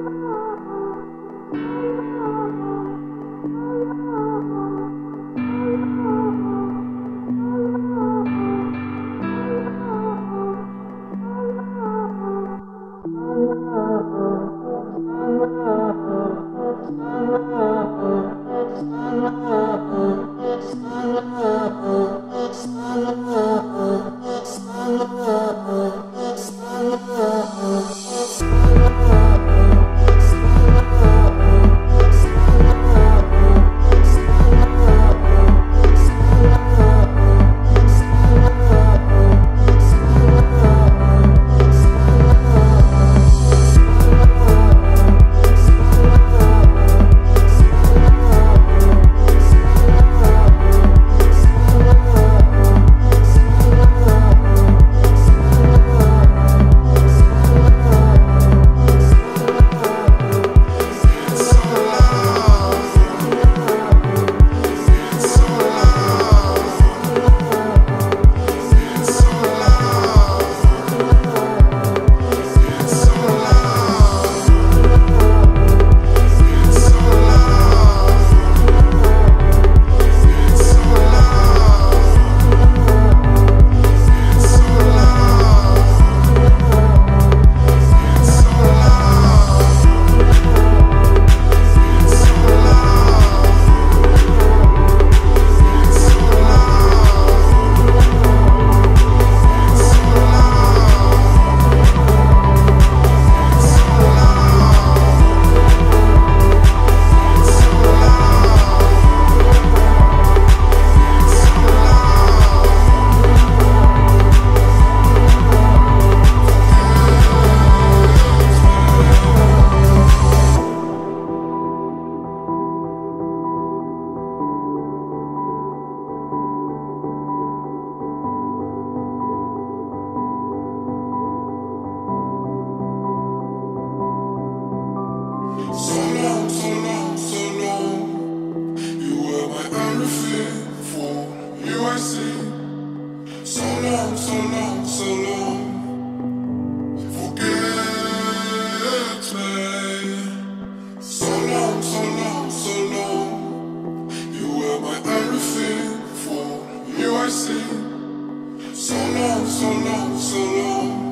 Música So long, so long, so long. Forget me. So long, so long, so long. You were my everything. For you I sing. So long, so long, so long.